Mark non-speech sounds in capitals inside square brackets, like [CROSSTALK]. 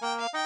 Bye. [LAUGHS]